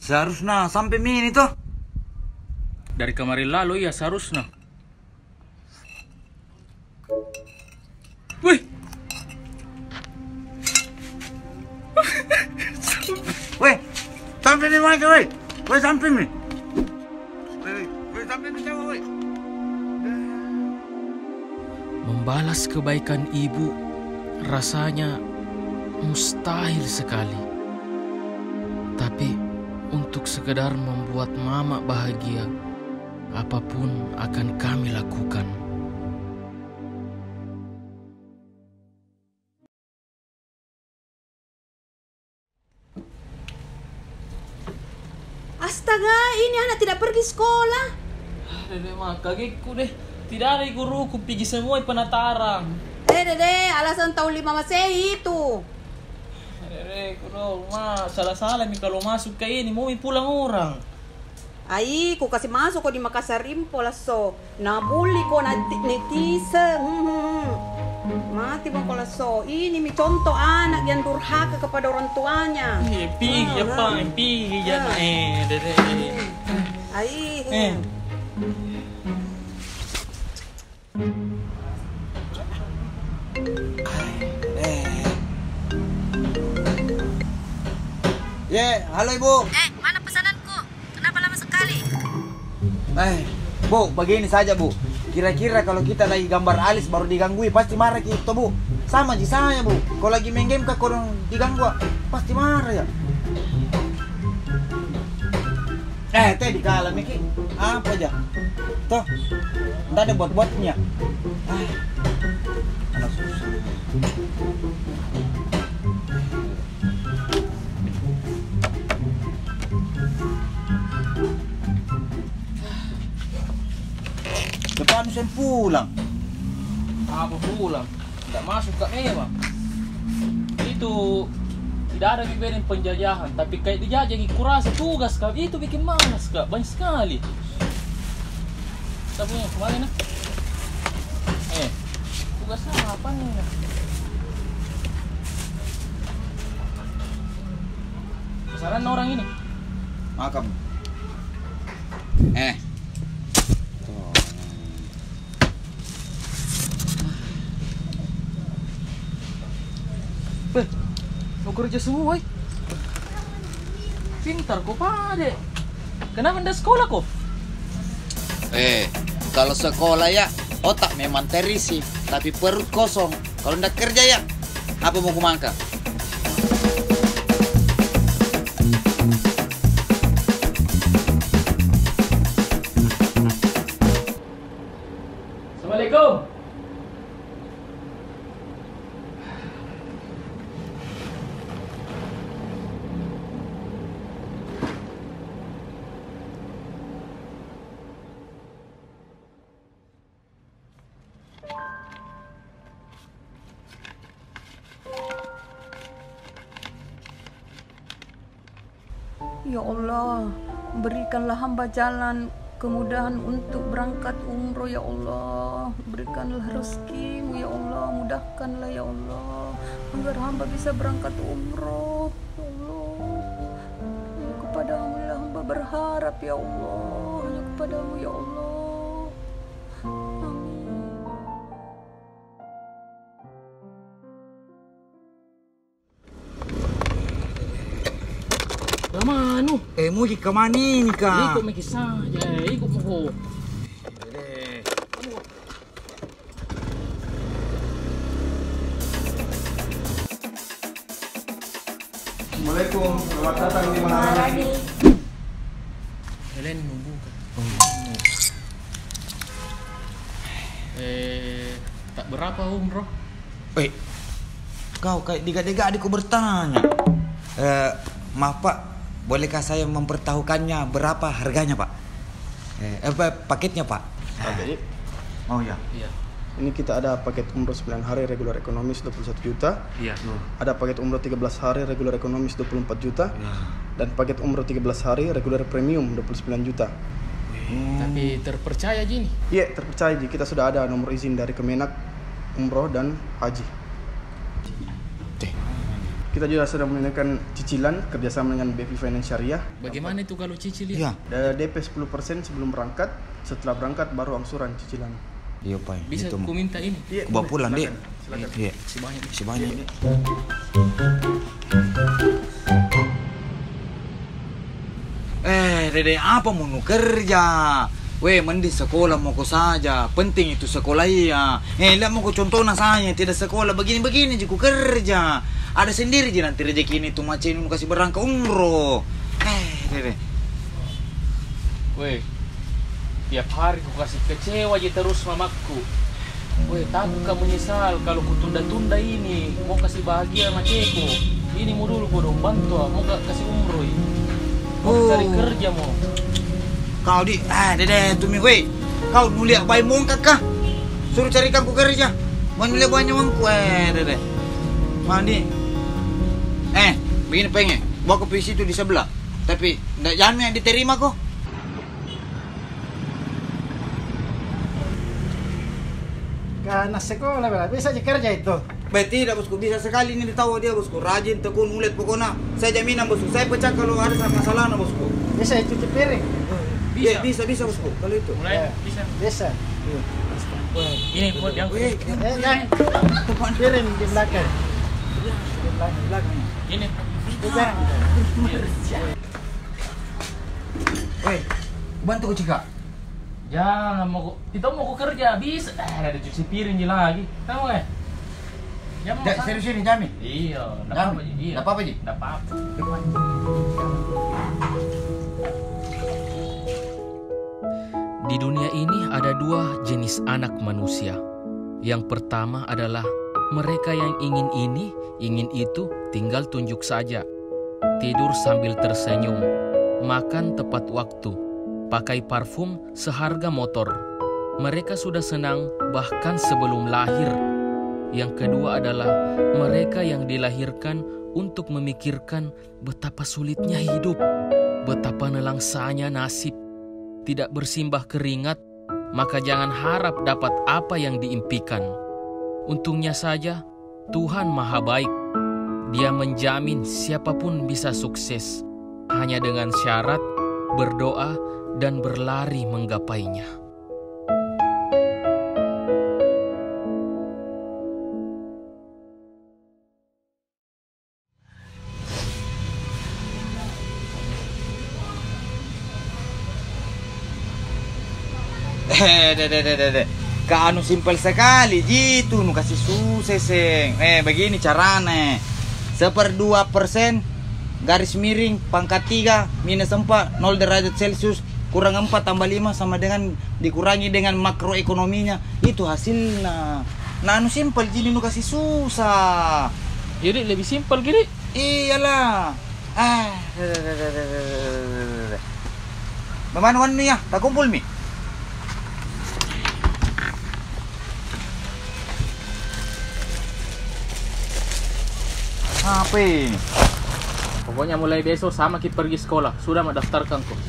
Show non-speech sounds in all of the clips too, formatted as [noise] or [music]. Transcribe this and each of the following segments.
Seharusnya sampai mini tuh. Dari kemarin lalu ya seharusnya. Wih, Weh, sampai nih mana weh? Weh sampai nih. Membalas kebaikan ibu rasanya mustahil sekali. Tapi untuk sekedar membuat mama bahagia, apa pun akan kami lakukan. Astaga, ini anak tidak pergi sekolah. Dede mah kagetku deh. Tidak ada guruku pergi semua penataran. Eh, dede, alasan tahun 5 Masehi itu. Salah-salah nih kalau masuk ke ini mau pulang orang. Ai, ku kasih masuk kok di Makassar Info lah so. Nabuli kok nanti netizen. Hmm. Mati bang kalau so. Ini mi contoh anak yang durhaka kepada orang tuanya. Eh, pergi ya pak, pergi jangan eh, dede. Ai, Eh. Ye, halo ibu. Eh, mana pesananku? Kenapa lama sekali? Eh, bu, begini saja bu. Kira-kira kalau kita lagi gambar alis baru diganggui pasti marah gitu bu. Sama di saya bu. Kalau lagi main game kak kurang diganggu pasti marah ya. Eh, teh dikalah Miki. Apa aja? Tuh, nggak ada buat-buatnya. Ah, anak susah. Saya pulang. Apa pulang? Tidak masuk ke mewah. Itu tidak ada bikin penjajahan, tapi kayak dijajahi kurasa tugas kak itu bikin malas kak, banyak sekali. Kita punya ke mana nah? Eh, tugasnya apa nih? Saran orang ini. Makam. Eh. Kerja semua, eh. Pintar kok, Pade. Kenapa anda sekolah kok? Eh, kalau sekolah ya otak memang terisi, tapi perut kosong. Kalau ndak kerja ya, apa mau kumangka? Ya Allah, berikanlah hamba jalan kemudahan untuk berangkat umroh ya Allah. Berikanlah rezekimu ya Allah, mudahkanlah ya Allah agar hamba bisa berangkat umroh. Ya Allah, lah hamba berharap ya Allah, hanya kepadamu ya Allah. Lamanu. Eh, mau di ke mana ini kak? Ikut Miki saja, ikut mo. Assalamualaikum, selamat datang di mana lagi? Helen nunggu kan. Eh, tak berapa umroh? Eh, kau kayak diga-diga adikku bertanya. Eh, maaf pak, bolehkah saya mempertahukannya berapa harganya pak? Eh, apa paketnya pak? Oke, Oh ya. Iya. ini kita ada paket umroh 9 hari regular ekonomis 21 juta, Iya. ada paket umroh 13 hari regular ekonomis 24 juta, Ya. dan paket umroh 13 hari regular premium 29 juta. Tapi terpercaya gini. Iya, terpercaya Ji, kita sudah ada nomor izin dari Kemenak umroh dan haji. Kita juga sudah menunaikan cicilan kerjasama dengan BV Finance Syariah. Bagaimana itu kalau cicil Iya. Ada DP 10% sebelum berangkat, setelah berangkat baru angsuran cicilan. Iya, Pak. Bisa Itu, ku minta ini. Iya, bawa boleh, pulang, Dek. silakan. Iya. Sebanyak Sebanyak. Eh, Dede, apa mau kerja? Weh, mending sekolah mau kau saja. Penting itu sekolah iya. Eh, lihat mau kau contohnya saya tidak sekolah begini-begini jiku kerja. Ada sendiri je nanti rezeki ini tuh macam ini kasih berangkat umroh. Eh, Dede. Weh, tiap hari ku kasih kecewa aja terus mamaku. Weh, takut kamu menyesal kalau ku tunda-tunda ini. Mau kasih bahagia sama ceko. Ini mau dulu ku dong bantu, mau gak kasih umroh. Mau Oh. cari kerja mau. Kau di, ah Dede, tumi weh. Kau mulia bayi mongkat kah? Suruh carikan ku kerja. Mau mulia banyak uangku, eh Dede. Mandi. Eh, begini pengen. Bawa ke PC itu di sebelah. Tapi, ndak jangan yang diterima kok. Karena sekolah bisa aja kerja itu. Bet tidak bosku, bisa sekali ini ditawa dia bosku Rajin, tekun, ulet pokoknya Saya jaminan bosku, saya pecah kalau ada masalah bosku Bisa cuci piring. Bisa, bisa, bisa bosku, kalau itu Mulai Ya. bisa. Bisa. Ini buat yang Eh, yang teman piring di belakang. Di belakang. belakangnya ini. Weh, bantu ku cika Jangan mau kita mau kerja bisa. Eh, ada cuci piring lagi. Jangan mau Ja, sana. serius ini Jami Iya, enggak apa-apa. Iya. nggak apa-apa, Ji? Nggak apa-apa. Di dunia ini ada dua jenis anak manusia. Yang pertama adalah mereka yang ingin ini, ingin itu, tinggal tunjuk saja. Tidur sambil tersenyum, makan tepat waktu, pakai parfum seharga motor. Mereka sudah senang bahkan sebelum lahir. Yang kedua adalah mereka yang dilahirkan untuk memikirkan betapa sulitnya hidup, betapa nelangsanya nasib, tidak bersimbah keringat, maka jangan harap dapat apa yang diimpikan. Untungnya saja, Tuhan Maha Baik. Dia menjamin siapa pun bisa sukses, hanya dengan syarat berdoa dan berlari menggapainya. Eh, Dede, Dede Kak anu simpel sekali, gitu nu kasih susah seng Eh, begini caranya Seperdua persen Garis miring, pangkat 3 Minus 4, 0 derajat celcius Kurang 4 tambah 5 sama dengan Dikurangi dengan makroekonominya Itu hasilnya Nah anu simpel, jadi nu kasih susah Jadi lebih simpel gini. Iyalah. Ah. Wan ya? Tak kumpul mi. Apa ini? Pokoknya mulai besok sama kita pergi sekolah. Sudah mendaftarkan kok.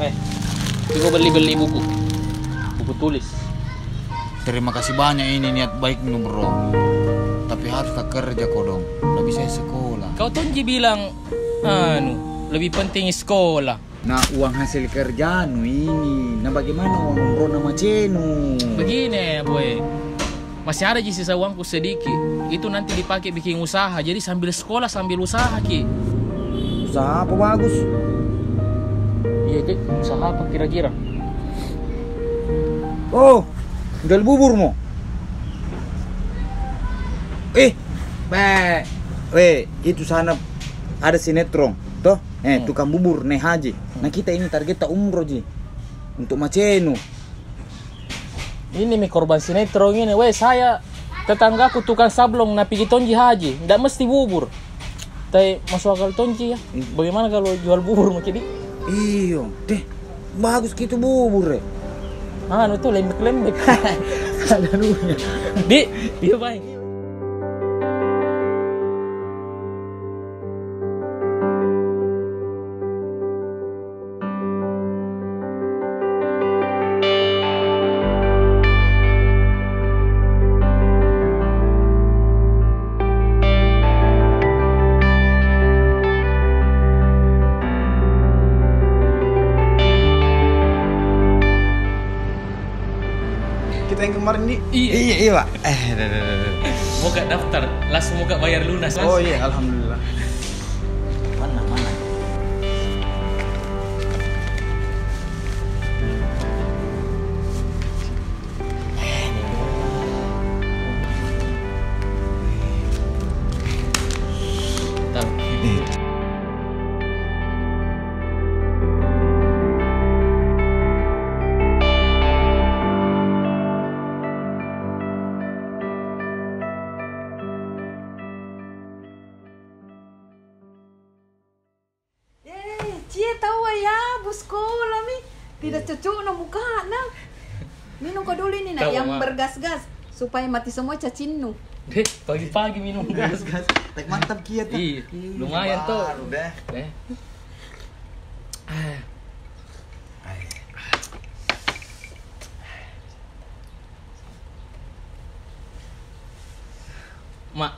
Eh, coba beli-beli buku. Buku tulis. Terima kasih banyak ini niat baik bro. Tapi harus ke kerja kok dong. Nggak bisa sekolah. Kau Tonji bilang, anu, lebih penting sekolah. Nah uang hasil kerja nu ini. Nah bagaimana uang umroh nama cenu? Begini, boy. Masih ada sisa uangku sedikit. Itu nanti dipakai bikin usaha. Jadi sambil sekolah sambil usaha, Ki. Usaha apa bagus? Iya, Ki. Usaha apa kira-kira? Oh, jual bubur mo. Eh, be, weh, itu sana ada sinetron, toh? Eh, Hmm. tukang bubur, nih haji. Nah kita ini target tak umroh ji, untuk macenu. Ini mi korban sinetron ini. Weh, saya tetanggaku tukang sablong na pergi tonji haji. Nggak mesti bubur. Tapi masuk akal tonji ya. Bagaimana kalau jual bubur mau jadi? Iyo, deh, bagus gitu bubur eh. Anu tuh lembek-lembek. Ada [laughs] dunia. Di, dia baik. Yang kemarin nih. Iya. Iya, iya, Pak. Eh. Mau gak daftar, langsung mau gak bayar lunas. Oh iya, alhamdulillah. Mi. Tidak cocok no muka nah. Minum kau dulu ini nak yang bergas-gas supaya mati semua cacing nu. Deh, pagi-pagi minum gas. gas. Tak mantap kia tuh. Iya, lumayan tuh. Baru dah. Eh. Ah. Mak.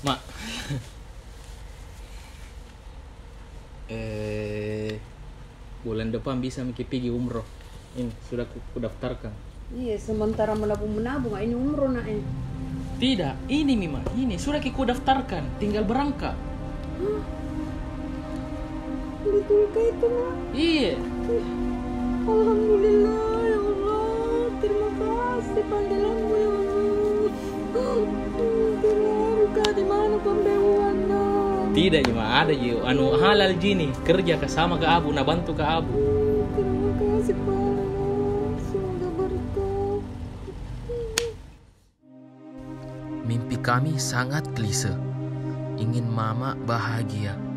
Mak. Eh bulan depan bisa Miki pergi umroh. Ini sudah ku, ku daftarkan. Iya, sementara menabung menabung ini umroh nak eh. Tidak, ini Mima, ini sudah ku daftarkan, tinggal berangkat. Betulkah itu nak? Iya. Tidak cuma ada je anu halal jini kerja ke sama ke abu na bantu ke abu. Mimpi kami sangat klise. Ingin mama bahagia.